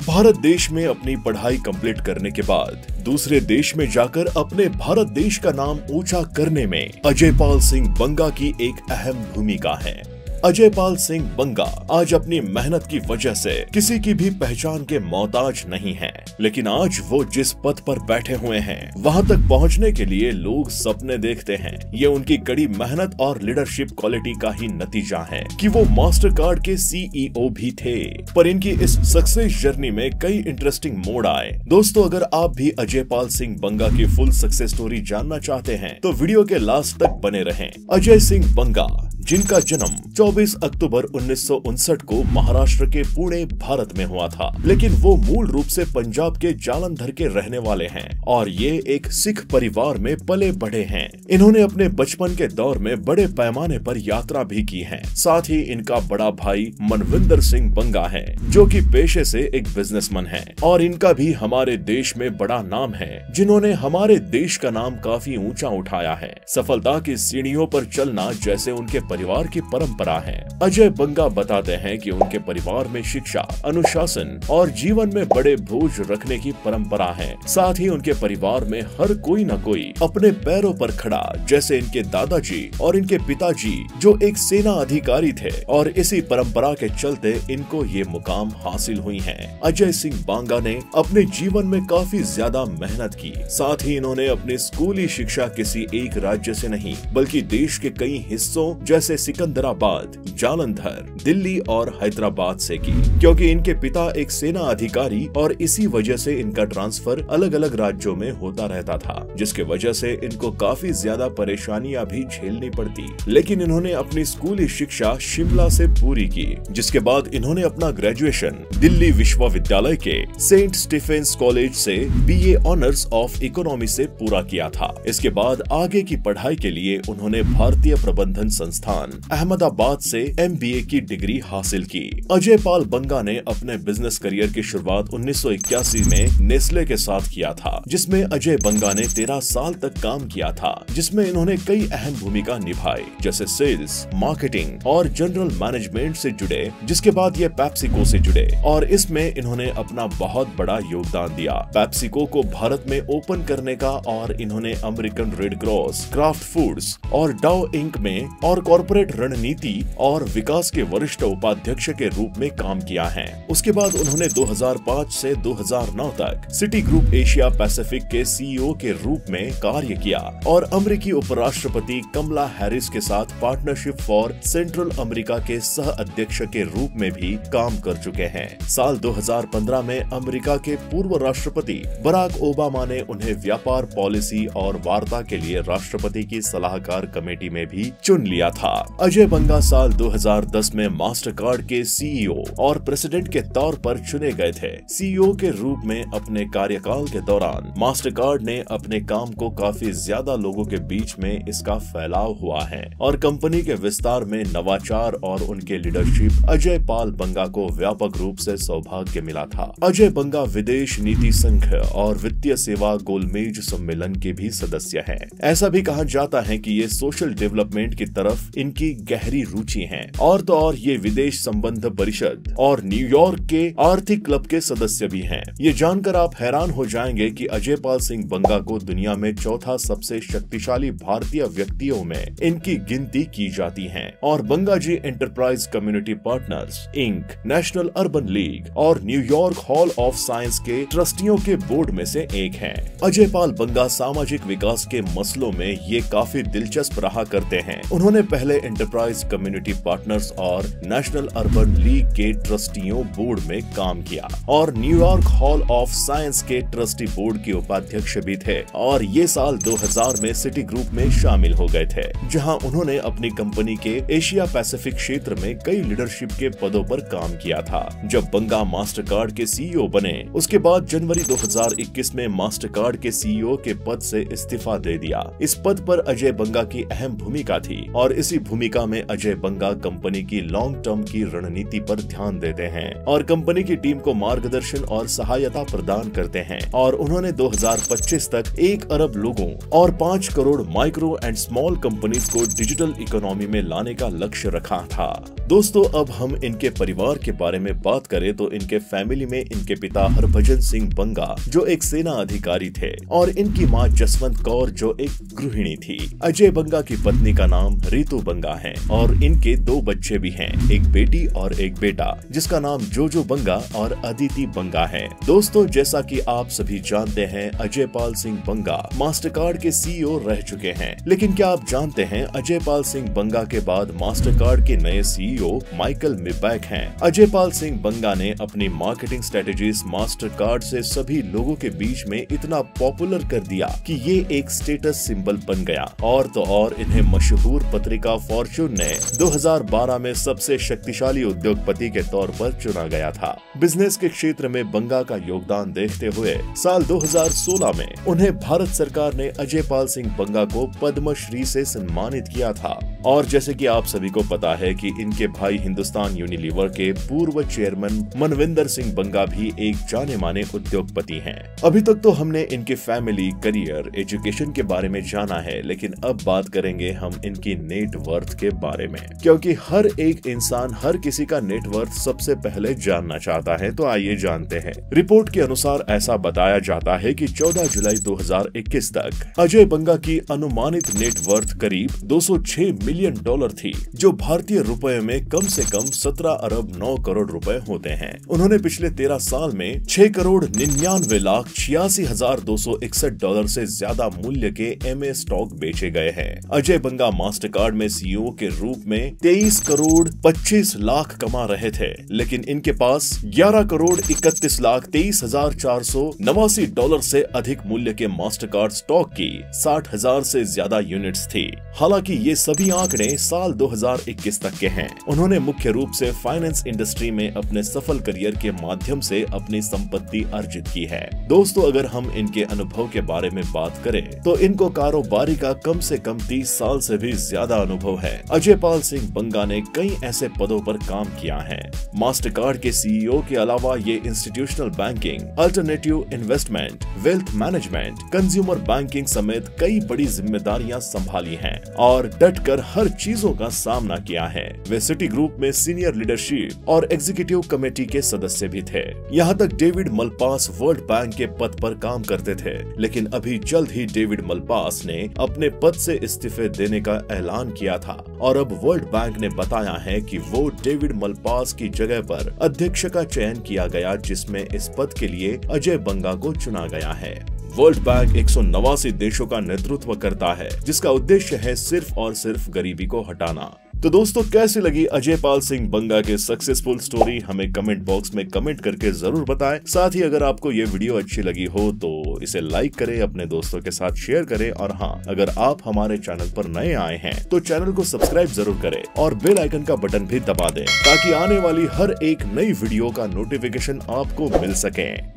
भारत देश में अपनी पढ़ाई कंप्लीट करने के बाद दूसरे देश में जाकर अपने भारत देश का नाम ऊँचा करने में अजय पाल सिंह बंगा की एक अहम भूमिका है। अजय पाल सिंह बंगा आज अपनी मेहनत की वजह से किसी की भी पहचान के मोहताज नहीं है, लेकिन आज वो जिस पद पर बैठे हुए हैं, वहाँ तक पहुँचने के लिए लोग सपने देखते हैं। ये उनकी कड़ी मेहनत और लीडरशिप क्वालिटी का ही नतीजा है कि वो मास्टर कार्ड के सीईओ भी थे। पर इनकी इस सक्सेस जर्नी में कई इंटरेस्टिंग मोड़ आए। दोस्तों, अगर आप भी अजय पाल सिंह बंगा की फुल सक्सेस स्टोरी जानना चाहते हैं तो वीडियो के लास्ट तक बने रहे। अजय सिंह बंगा, जिनका जन्म 24 अक्टूबर उन्नीस सौ उनसठ को महाराष्ट्र के पुणे, भारत में हुआ था। लेकिन वो मूल रूप से पंजाब के जालंधर के रहने वाले हैं और ये एक सिख परिवार में पले बढ़े हैं। इन्होंने अपने बचपन के दौर में बड़े पैमाने पर यात्रा भी की है। साथ ही इनका बड़ा भाई मनविंदर सिंह बंगा है, जो की पेशे से एक बिजनेसमैन है। और इनका भी हमारे देश में बड़ा नाम है, जिन्होंने हमारे देश का नाम काफ़ी ऊँचा उठाया है। सफलता की सीढ़ियों पर चलना जैसे उनके परिवार की परंपरा है। अजय बंगा बताते हैं कि उनके परिवार में शिक्षा, अनुशासन और जीवन में बड़े बोझ रखने की परंपरा है। साथ ही उनके परिवार में हर कोई न कोई अपने पैरों पर खड़ा, जैसे इनके दादाजी और इनके पिताजी, जो एक सेना अधिकारी थे। और इसी परंपरा के चलते इनको ये मुकाम हासिल हुई है। अजय सिंह बांगा ने अपने जीवन में काफ़ी ज़्यादा मेहनत की। साथ ही इन्होंने अपनी स्कूली शिक्षा किसी एक राज्य से नहीं, बल्कि देश के कई हिस्सों, जैसे सिकंदराबाद जालंधर, दिल्ली और हैदराबाद से की। क्योंकि इनके पिता एक सेना अधिकारी और इसी वजह से इनका ट्रांसफ़र अलग अलग राज्यों में होता रहता था, जिसके वजह से इनको काफ़ी ज़्यादा परेशानियाँ भी झेलनी पड़ती। लेकिन इन्होंने अपनी स्कूली शिक्षा शिमला से पूरी की, जिसके बाद इन्होंने अपना ग्रेजुएशन दिल्ली विश्वविद्यालय के सेंट स्टीफेंस कॉलेज से बीए ऑनर्स ऑफ़ इकोनॉमी से पूरा किया था। इसके बाद आगे की पढ़ाई के लिए उन्होंने भारतीय प्रबंधन संस्थान अहमदाबाद से एमबीए की डिग्री हासिल की। अजय पाल बंगा ने अपने बिज़नेस करियर की शुरुआत 1981 में नेस्ले के साथ किया था, जिसमें अजय बंगा ने 13 साल तक काम किया था, जिसमें इन्होंने कई अहम भूमिका निभाई, जैसे सेल्स मार्केटिंग और जनरल मैनेजमेंट से जुड़े, जिसके बाद ये पैप्सिको से जुड़े। और इसमें इन्होंने अपना बहुत बड़ा योगदान दिया। पैप्सिको को भारत में ओपन करने का और इन्होंने American Red Cross Kraft Foods और डाउ इंक में और कॉरपोरेट रणनीति और विकास के वरिष्ठ उपाध्यक्ष के रूप में काम किया है। उसके बाद उन्होंने 2005 से 2009 तक सिटी ग्रुप एशिया पैसिफिक के सीईओ के रूप में कार्य किया और अमेरिकी उपराष्ट्रपति कमला हैरिस के साथ पार्टनरशिप फॉर सेंट्रल अमेरिका के सह अध्यक्ष के रूप में भी काम कर चुके हैं। साल 2015 में अमेरिका के पूर्व राष्ट्रपति बराक ओबामा ने उन्हें व्यापार पॉलिसी और वार्ता के लिए राष्ट्रपति की सलाहकार कमेटी में भी चुन लिया था। अजय बंगा साल 2010 में मास्टर कार्ड के सीईओ और प्रेसिडेंट के तौर पर चुने गए थे सीईओ के रूप में अपने कार्यकाल के दौरान मास्टर कार्ड ने अपने काम को काफ़ी ज़्यादा लोगों के बीच में इसका फैलाव हुआ है और कंपनी के विस्तार में नवाचार और उनके लीडरशिप अजय पाल बंगा को व्यापक रूप से सौभाग्य मिला था अजय बंगा विदेश नीति संघ और वित्तीय सेवा गोलमेज सम्मेलन के भी सदस्य हैं। ऐसा भी कहा जाता है कि ये सोशल डेवलपमेंट की तरफ़ इनकी गहरी रुचि है। और तो और ये विदेश संबंध परिषद और न्यूयॉर्क के आर्थिक क्लब के सदस्य भी हैं। ये जानकर आप हैरान हो जाएँगे कि अजय पाल सिंह बंगा को दुनिया में चौथा सबसे शक्तिशाली भारतीय व्यक्तियों में इनकी गिनती की जाती है। और Banga ji Enterprise Community Partners Inc National Urban League और New York Hall of Science के ट्रस्टियों के बोर्ड में से एक है। अजय पाल बंगा सामाजिक विकास के मसलों में ये काफ़ी दिलचस्प रहा करते हैं। उन्होंने पहले एंटरप्राइज कम्युनिटी पार्टनर्स और नेशनल अर्बन लीग के ट्रस्टियों बोर्ड में काम किया। और New York Hall of Science के ट्रस्टी बोर्ड के उपाध्यक्ष भी थे। और ये साल 2000 में सिटी ग्रुप में शामिल हो गए थे, जहाँ उन्होंने अपनी कंपनी के एशिया पैसिफिक क्षेत्र में कई लीडरशिप के पदों पर काम किया था। जब बंगा मास्टर कार्ड के सीईओ बने, उसके बाद जनवरी 2021 में मास्टर कार्ड के सीईओ के पद से इस्तीफा दे दिया। इस पद पर अजय बंगा की अहम भूमिका थी और इसी भूमिका में अजय बंगा कंपनी की लॉन्ग टर्म की रणनीति पर ध्यान देते हैं और कंपनी की टीम को मार्गदर्शन और सहायता प्रदान करते हैं और उन्होंने 2025 तक एक अरब लोगों और पाँच crore micro and small companies को डिजिटल इकोनॉमी में लाने का लक्ष्य रखा था। दोस्तों, अब हम इनके परिवार के बारे में बात करें तो इनके फैमिली में इनके पिता हरभजन सिंह बंगा, जो एक सेना अधिकारी थे, और इनकी माँ जसवंत कौर, जो एक गृहिणी थी। अजय बंगा की पत्नी का नाम रितु बंगा है और इनके दो बच्चे भी हैं, एक बेटी और एक बेटा, जिसका नाम जोजो बंगा और अदिति बंगा है। दोस्तों, जैसा कि आप सभी जानते हैं अजय पाल सिंह बंगा मास्टर कार्ड के सीईओ रह चुके हैं। लेकिन क्या आप जानते हैं अजय पाल सिंह बंगा के बाद मास्टर कार्ड के नए सीईओ सीईओ माइकल मिबैक हैं। अजय पाल सिंह बंगा ने अपनी मार्केटिंग स्ट्रेटेजीज मास्टर कार्ड से सभी लोगों के बीच में इतना पॉपुलर कर दिया कि ये एक स्टेटस सिंबल बन गया। और तो और इन्हें मशहूर पत्रिका फॉर्चून ने 2012 में सबसे शक्तिशाली उद्योगपति के तौर पर चुना गया था। बिज़नेस के क्षेत्र में बंगा का योगदान देखते हुए साल 2016 में उन्हें भारत सरकार ने अजय पाल सिंह बंगा को पद्मश्री से सम्मानित किया था। और जैसे कि आप सभी को पता है कि इनके भाई हिंदुस्तान यूनिलीवर के पूर्व चेयरमैन मनविंदर सिंह बंगा भी एक जाने माने उद्योगपति हैं। अभी तक तो हमने इनके फैमिली करियर एजुकेशन के बारे में जाना है, लेकिन अब बात करेंगे हम इनकी नेटवर्थ के बारे में क्योंकि हर एक इंसान, हर किसी का नेटवर्थ सबसे पहले जानना चाहता है तो आइए जानते हैं रिपोर्ट के अनुसार ऐसा बताया जाता है की चौदह जुलाई 2021 तक अजय बंगा की अनुमानित नेट वर्थ करीब 206 मिलियन डॉलर थी, जो भारतीय रुपए में कम से कम 17 अरब 9 करोड़ रुपए होते हैं। उन्होंने पिछले 13 साल में 6 करोड़ निन्यानवे लाख छियासी हज़ार दो सौ इकसठ डॉलर से ज़्यादा मूल्य के एमए स्टॉक बेचे गए हैं। अजय बंगा मास्टर कार्ड में सीईओ के रूप में 23 करोड़ 25 लाख कमा रहे थे, लेकिन इनके पास 11 करोड़ इकतीस लाख तेईस हज़ार चार सौ नवासी डॉलर से अधिक मूल्य के मास्टर कार्ड स्टॉक की साठ हज़ार से ज़्यादा यूनिट्स थी। हालाँकि ये सभी आंकड़े साल 2021 तक के हैं। उन्होंने मुख्य रूप से फाइनेंस इंडस्ट्री में अपने सफल करियर के माध्यम से अपनी संपत्ति अर्जित की है। दोस्तों, अगर हम इनके अनुभव के बारे में बात करें तो इनको कारोबारी का कम से कम तीस साल से भी ज़्यादा अनुभव है। अजय पाल सिंह बंगा ने कई ऐसे पदों पर काम किया है। मास्टर कार्ड के सीईओ के अलावा ये institutional banking alternative investment wealth management consumer banking समेत कई बड़ी जिम्मेदारियाँ संभाली हैं और डट कर हर चीज़ों का सामना किया है। वे सिटी ग्रुप में सीनियर लीडरशिप और एग्जीक्यूटिव कमेटी के सदस्य भी थे। यहाँ तक डेविड मलपास वर्ल्ड बैंक के पद पर काम करते थे, लेकिन अभी जल्द ही डेविड मलपास ने अपने पद से इस्तीफे देने का ऐलान किया था। और अब वर्ल्ड बैंक ने बताया है कि वो डेविड मलपास की जगह पर अध्यक्ष का चयन किया गया, जिसमें इस पद के लिए अजय बंगा को चुना गया है। वर्ल्ड बैंक एक देशों का नेतृत्व करता है, जिसका उद्देश्य है सिर्फ़ और सिर्फ़ गरीबी को हटाना। तो दोस्तों, कैसी लगी अजय पाल सिंह बंगा के सक्सेसफुल स्टोरी हमें कमेंट बॉक्स में कमेंट करके ज़रूर बताएँ। साथ ही अगर आपको ये वीडियो अच्छी लगी हो तो इसे लाइक करें, अपने दोस्तों के साथ शेयर करें। और हाँ अगर आप हमारे चैनल पर नए आए हैं तो चैनल को सब्सक्राइब ज़रूर करें और बेल आइकन का बटन भी दबा दें, ताकि आने वाली हर एक नई वीडियो का नोटिफिकेशन आपको मिल सके।